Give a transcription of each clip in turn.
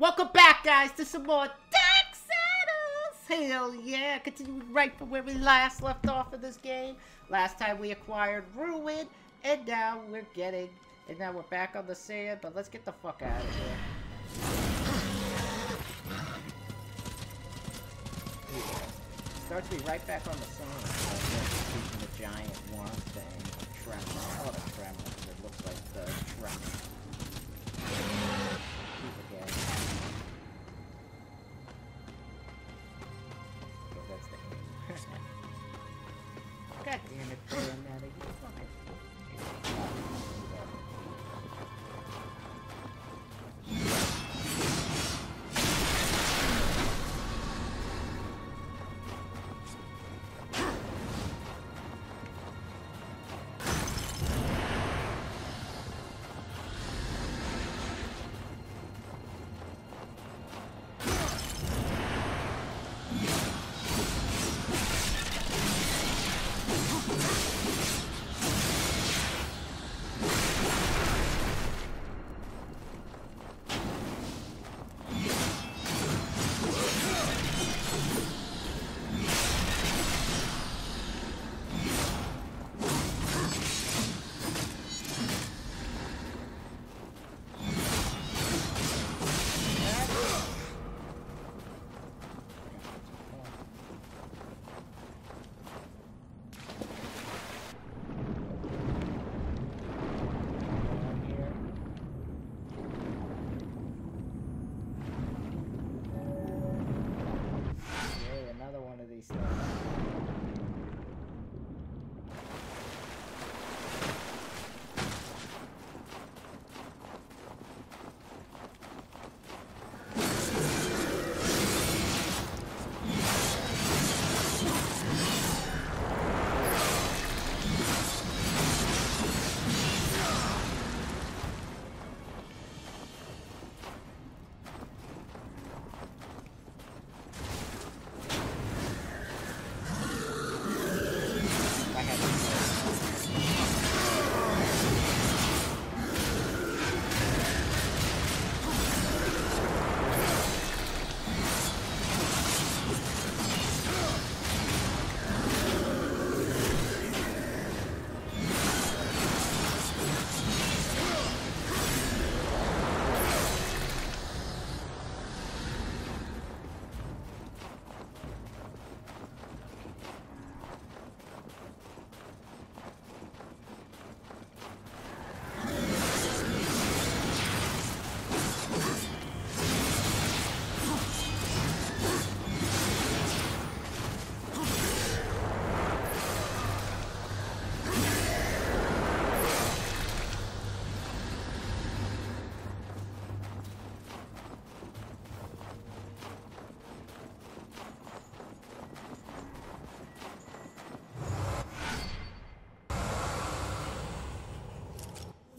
Welcome back, guys, to some more Darksiders! Hell yeah, continuing right from where we last left off in this game. Last time we acquired Ruin, and now we're getting... And now we're back on the sand, but let's get the fuck out of here. Starts me right back on the sand. the giant worm thing. Tremor. I call it a tremor because it looks like the tremor.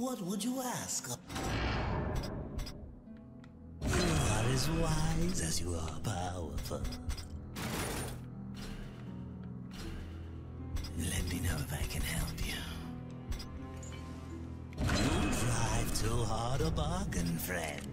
What would you ask? You are as wise as you are powerful. Let me know if I can help you. You drive too hard a bargain, friend.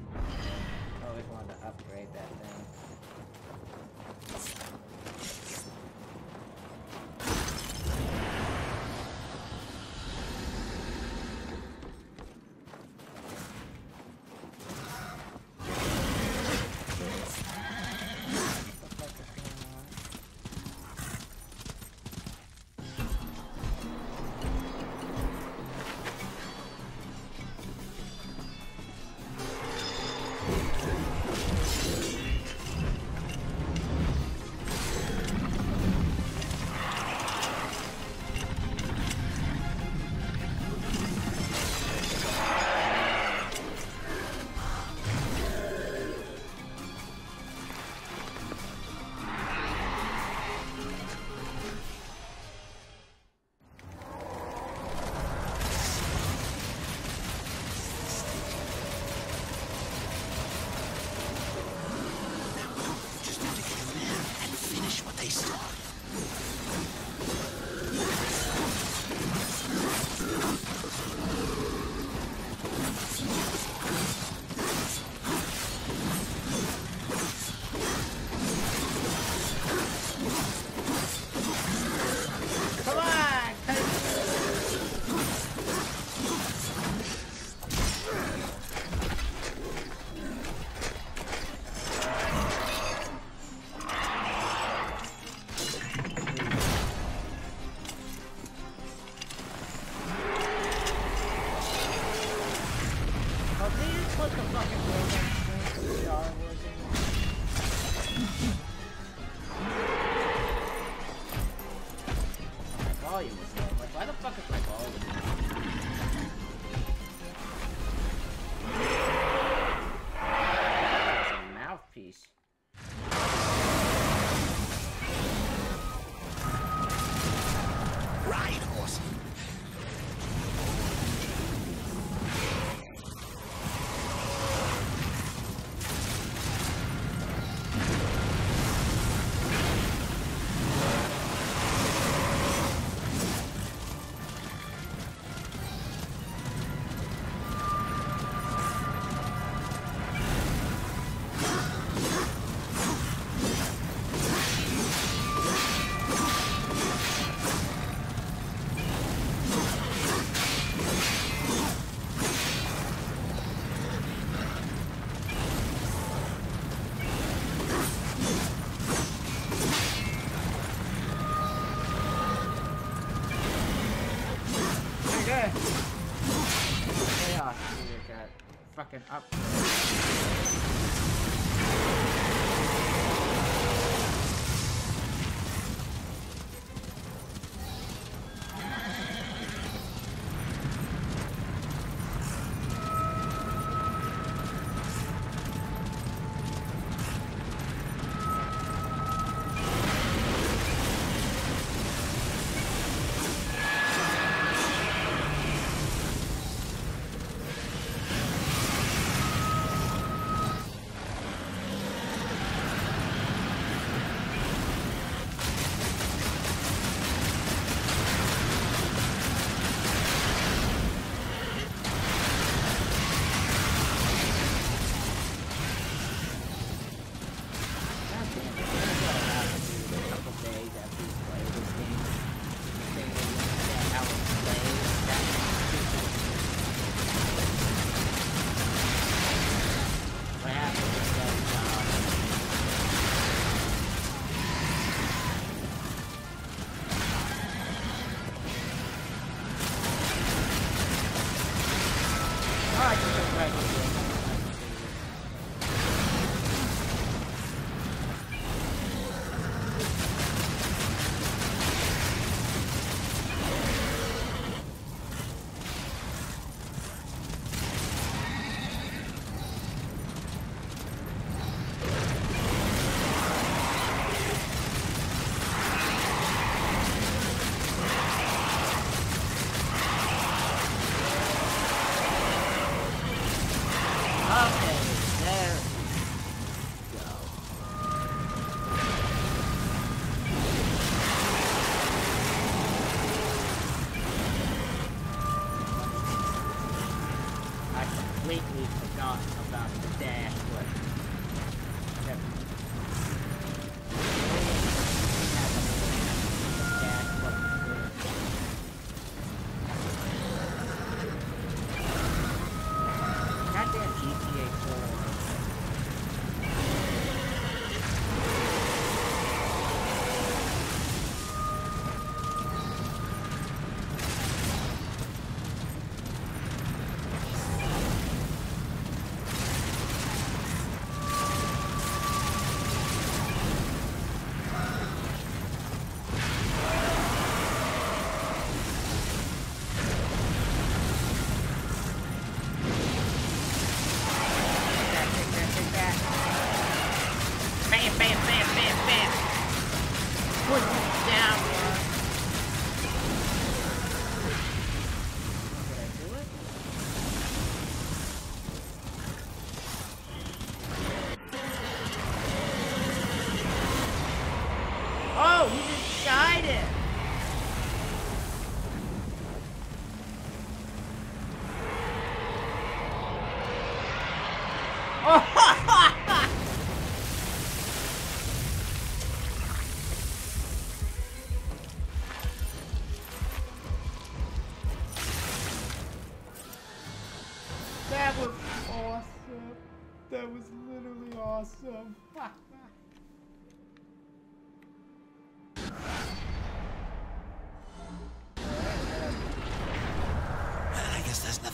fucking up.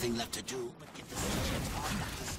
nothing left to do but get the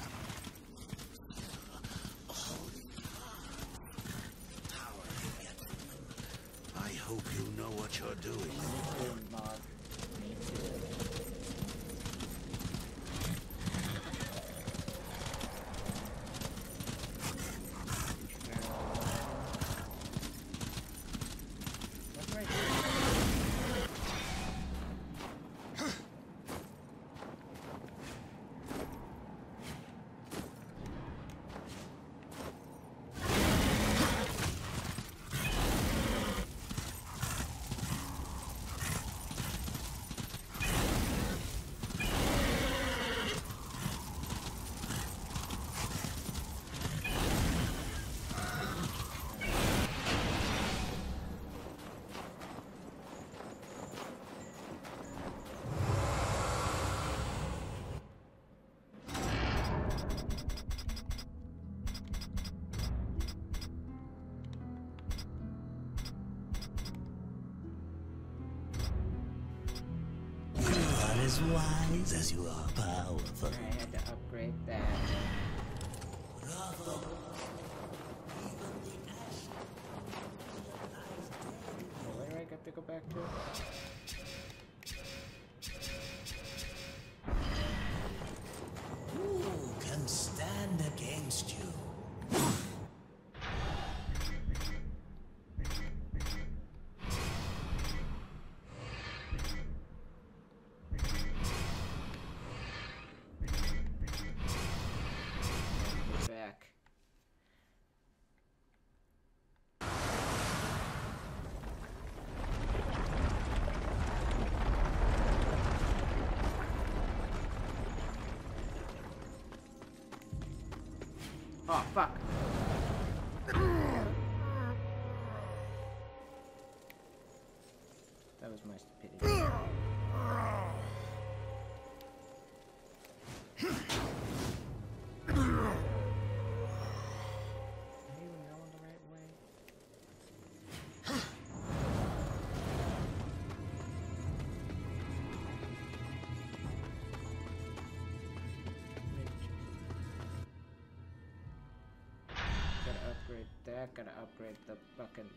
as wise as you are powerful. I had to upgrade that. Well, Where do I got to go back to? Oh, fuck. That was my stupidity. That, gotta upgrade the fucking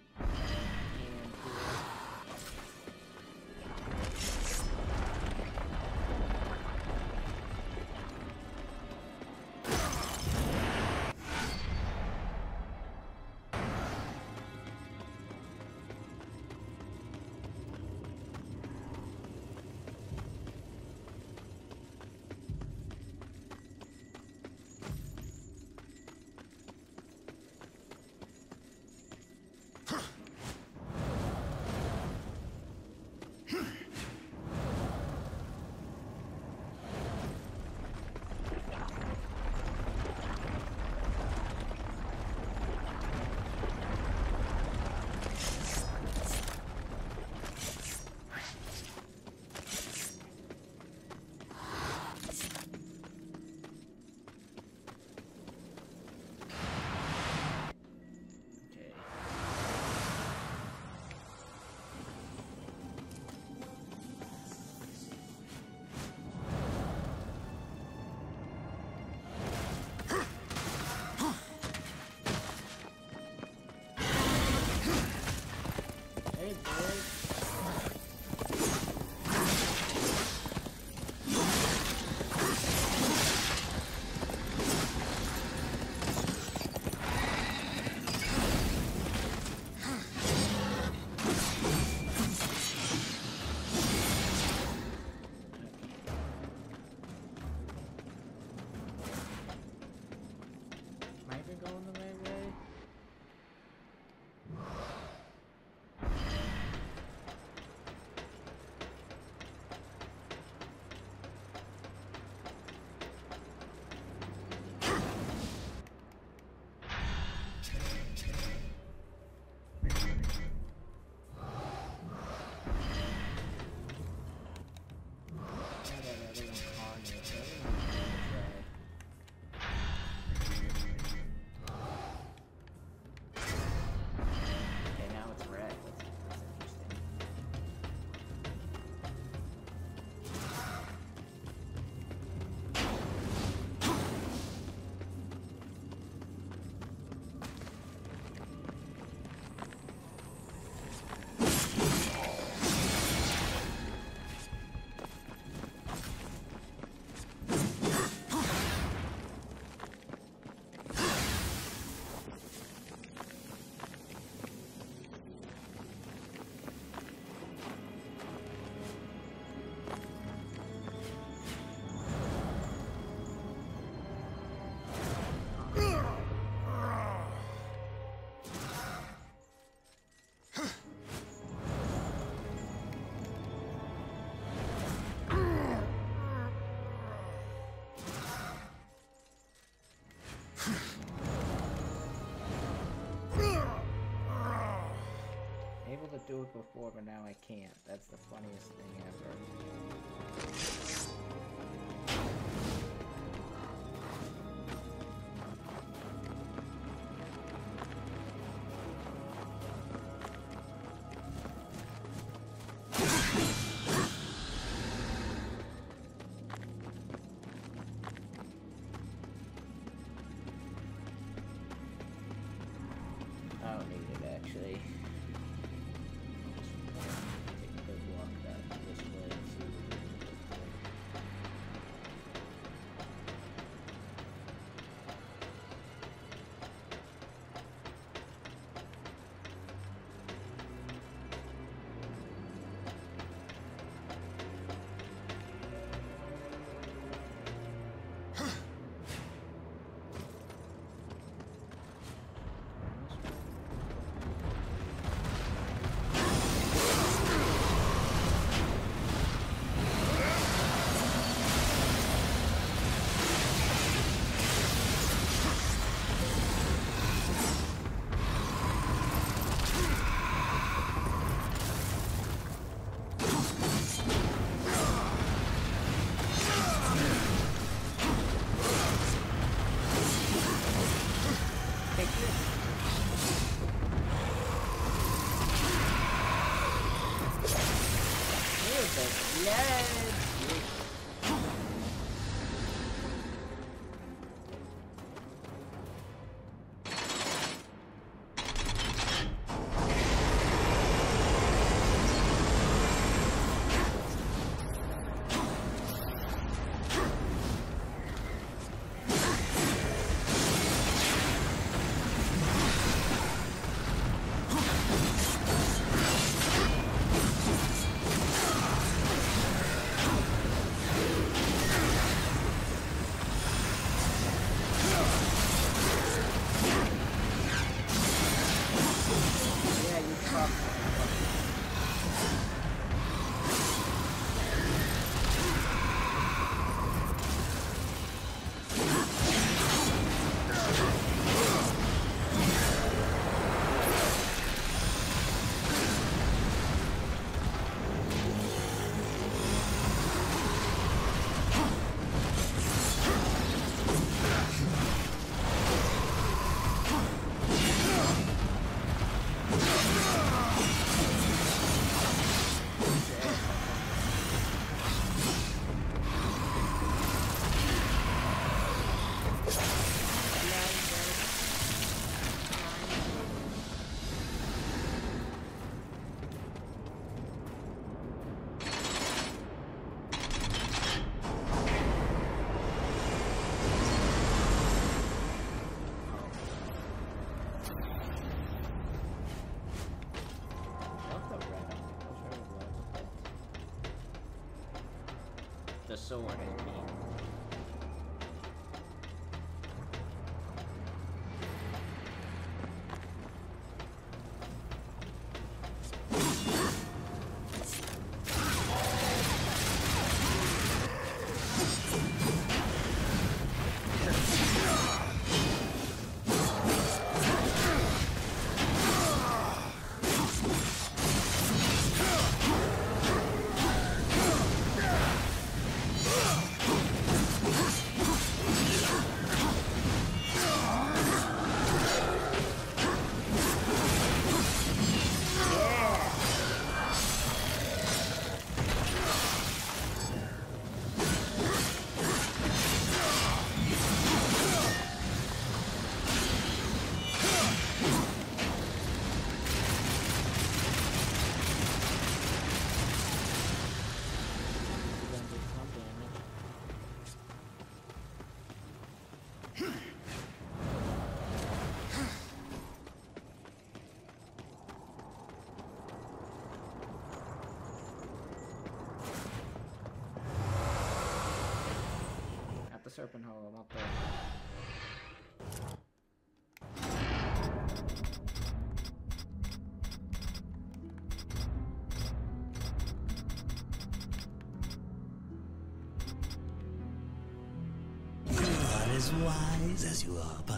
it before, but now I can't. That's the funniest thing ever. Sword, serpent hole, I'm up there. Are as wise as you are.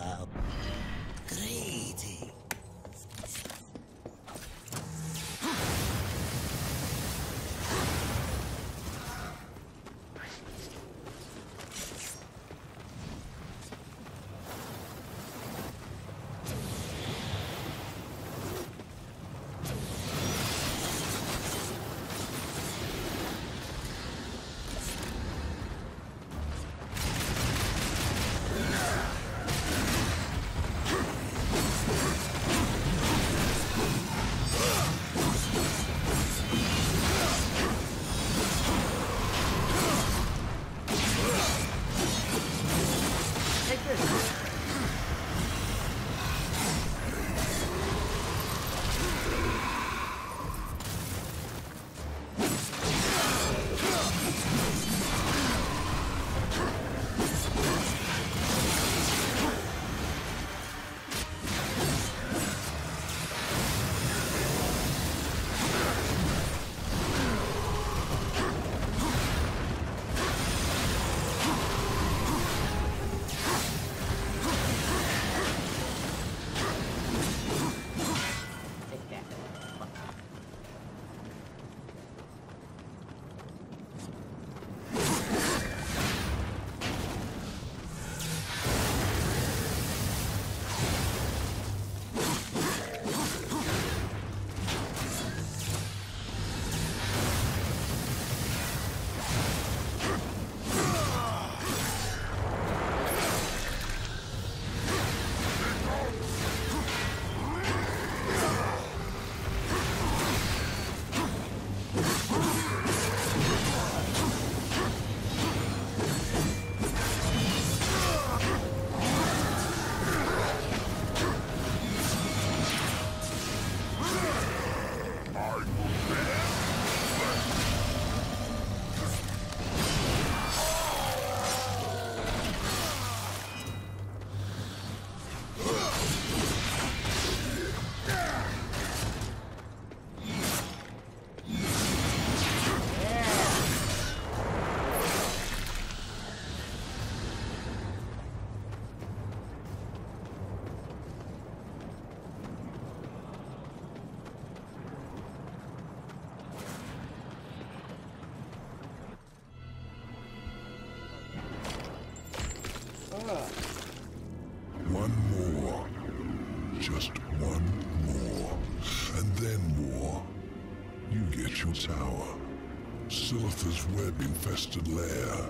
Silitha's web-infested lair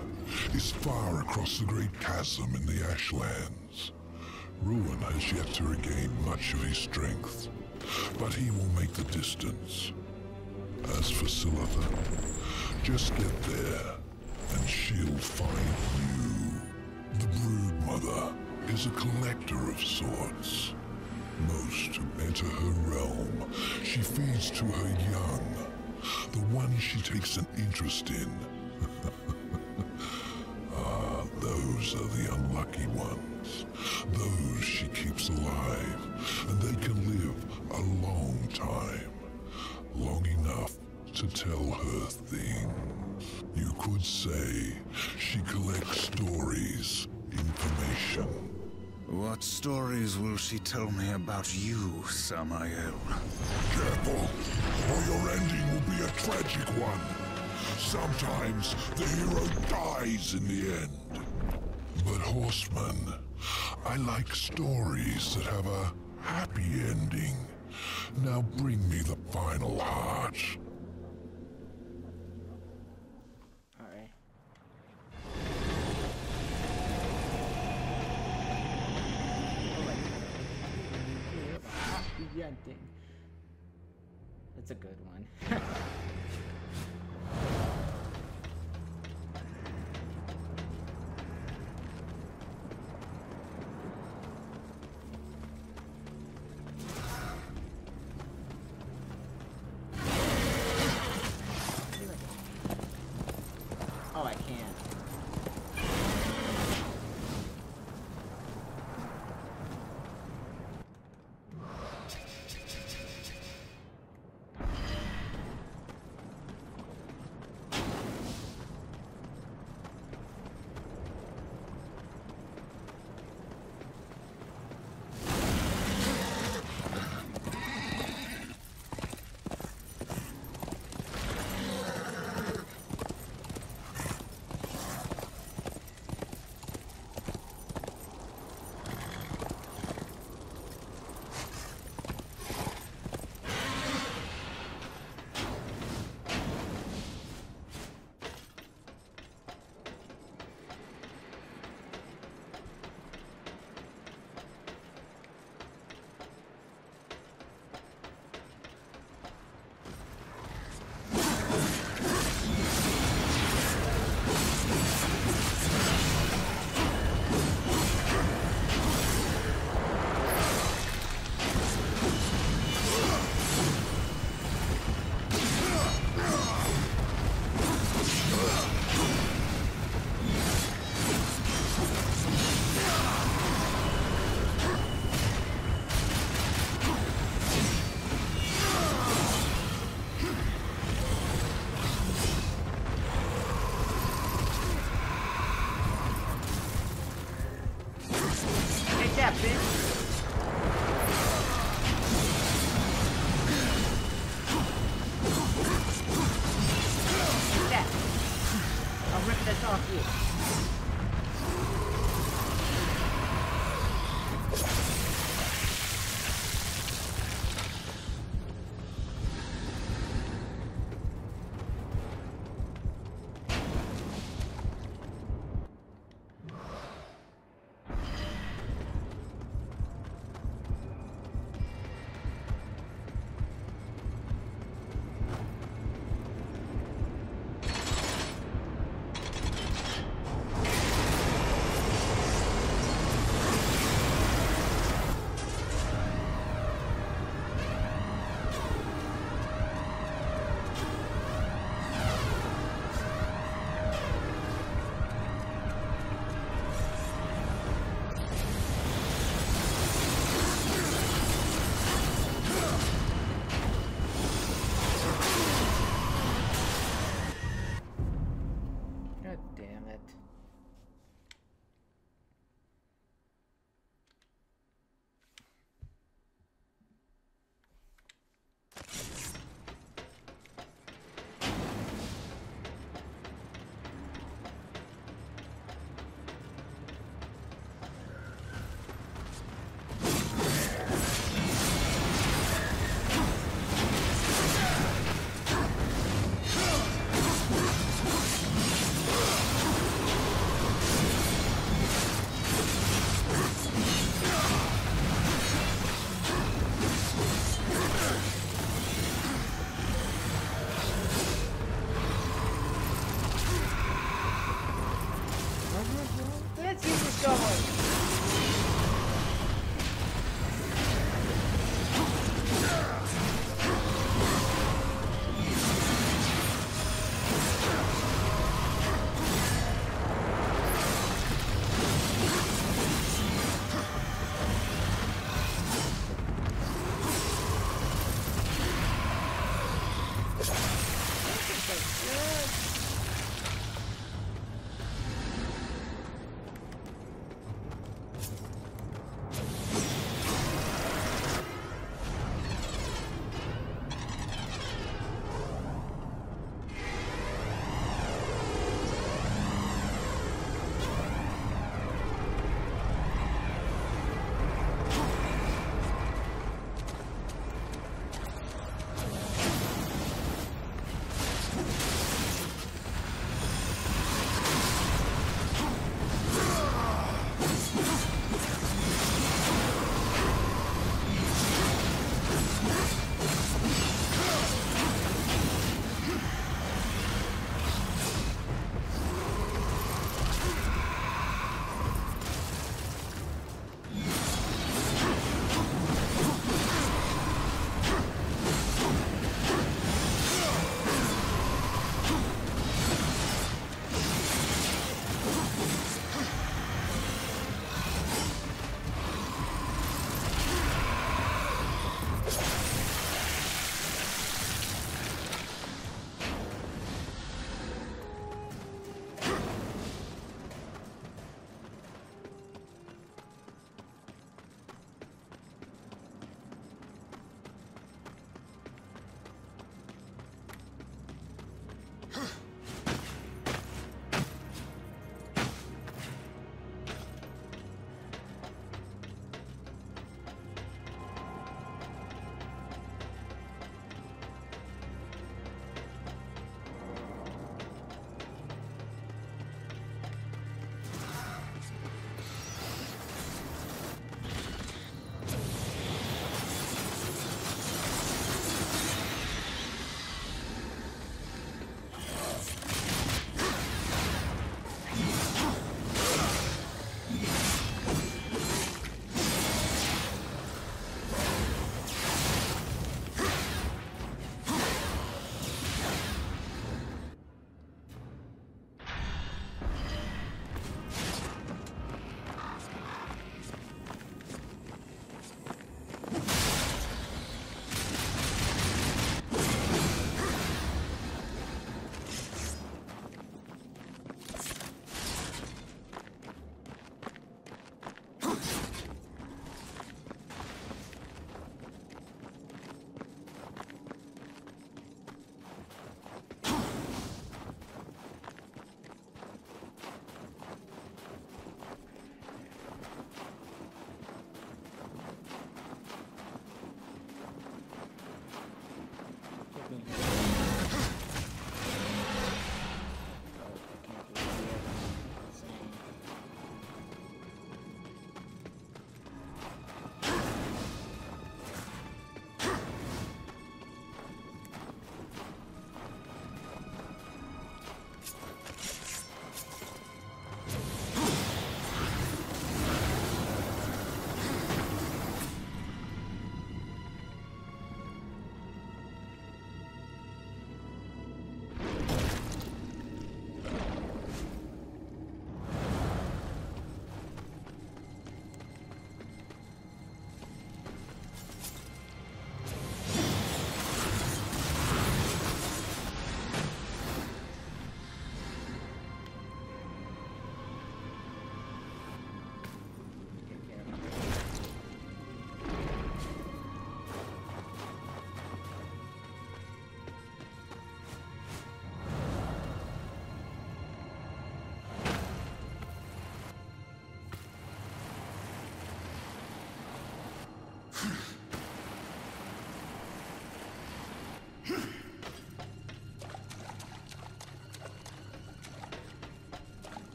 is far across the great chasm in the Ashlands. Ruin has yet to regain much of his strength, but he will make the distance. As for Silitha, just get there, and she'll find you. The Brood Mother is a collector of sorts. Most who enter her realm, she feeds to her young, the ones she takes an interest in. ah, those are the unlucky ones. Those she keeps alive, and they can live a long time. Long enough to tell her things. You could say she collects stories, information. What stories will she tell me about you, Samael? Careful, or your ending will be a tragic one. Sometimes the hero dies in the end. But Horseman, I like stories that have a happy ending. Now bring me the final heart. Alright. Happy ending. That's a good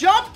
Jump!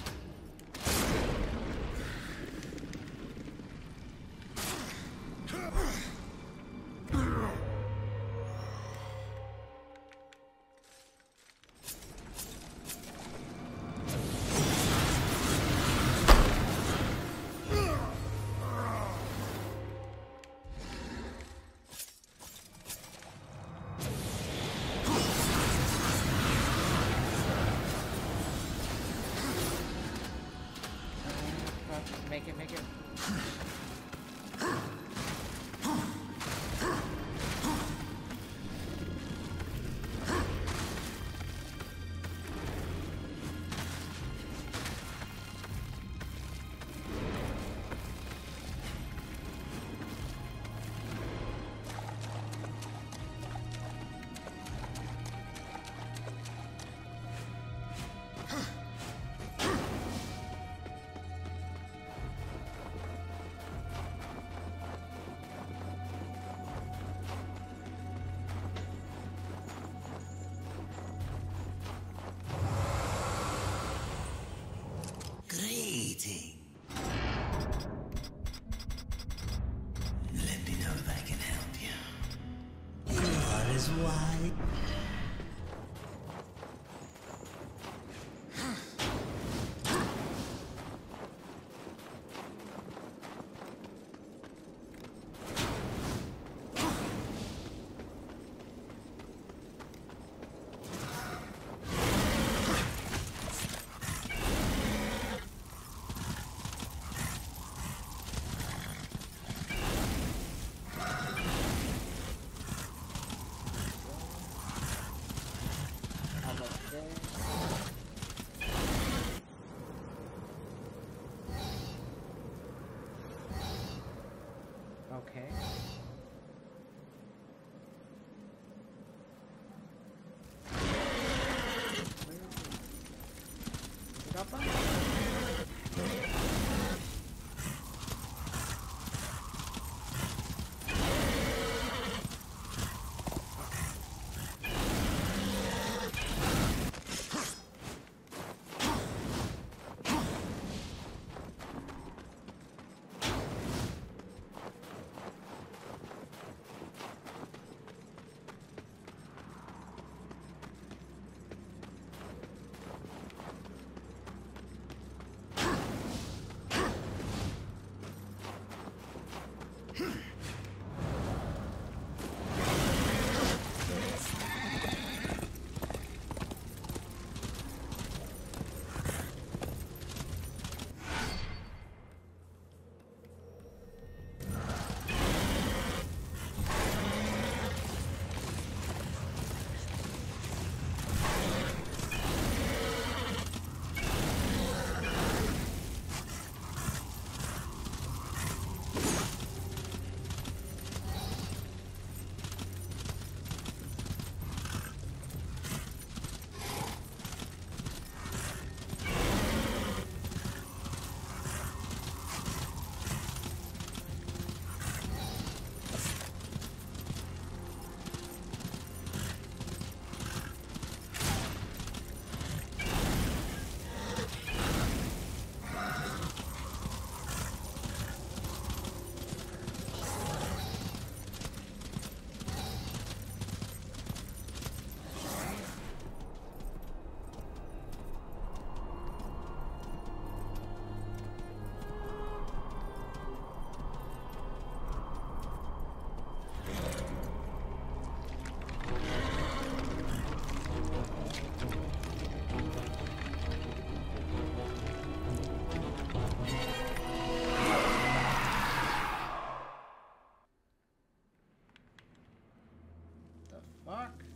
Mark.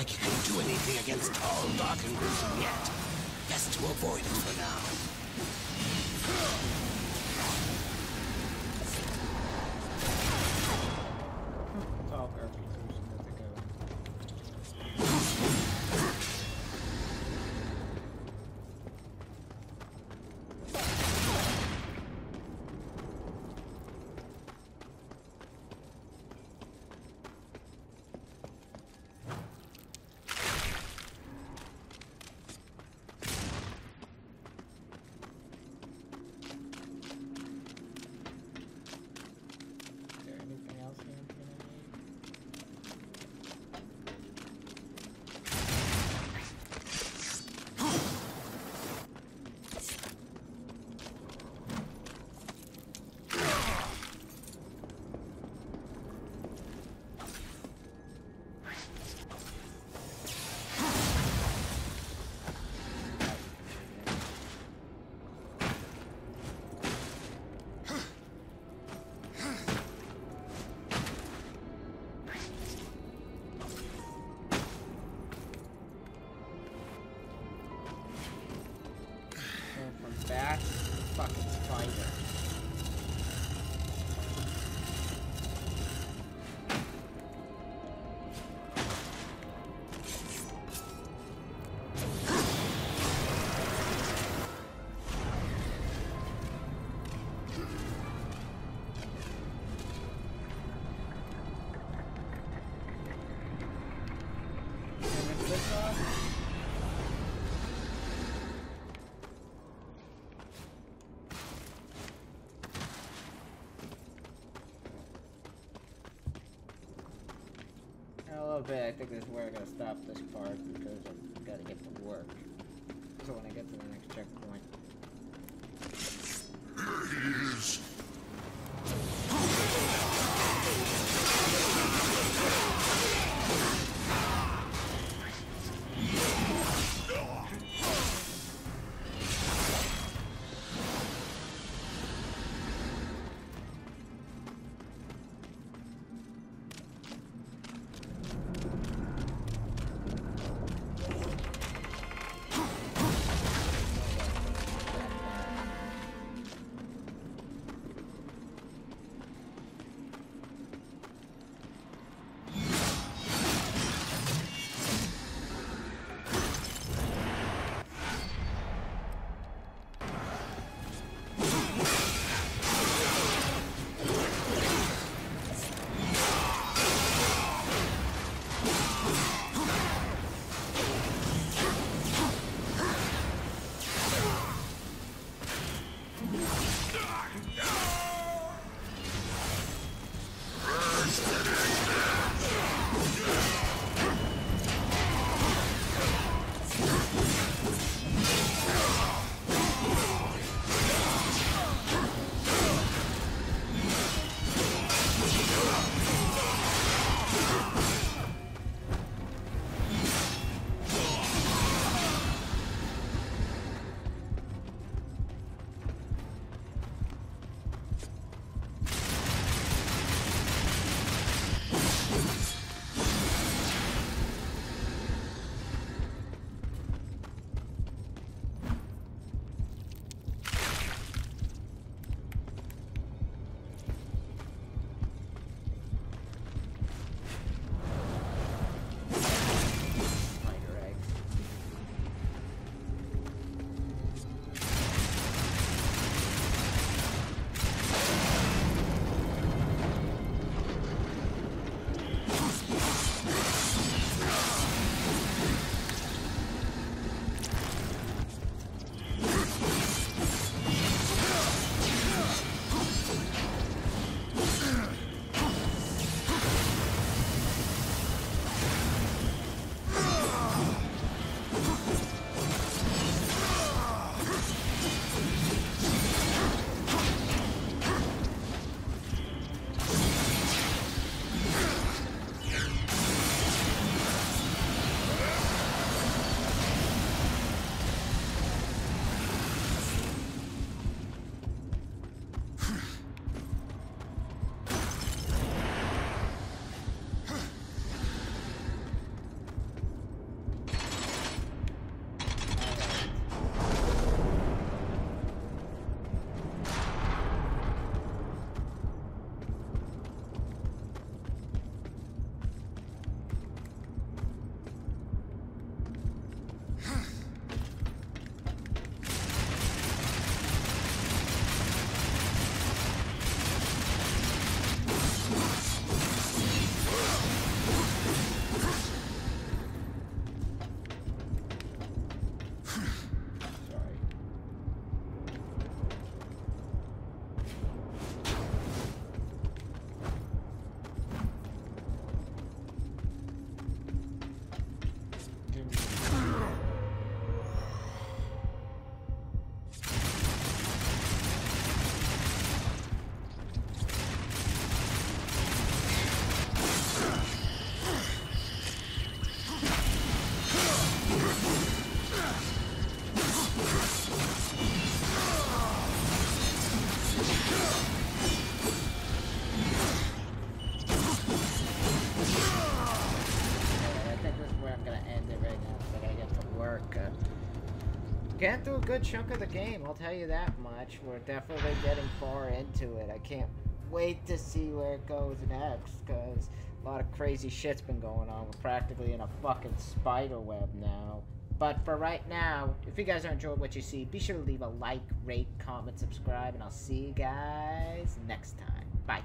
Like it can do anything against tall, dark, and gruesome yet. Best to avoid it for little bit, I think this is where I'm gonna stop this part getting through a good chunk of the game, I'll tell you that much. We're definitely getting far into it. I can't wait to see where it goes next, because a lot of crazy shit's been going on. We're practically in a fucking spider web now. But for right now, if you guys are enjoying what you see, be sure to leave a like, rate, comment, subscribe, and I'll see you guys next time. Bye.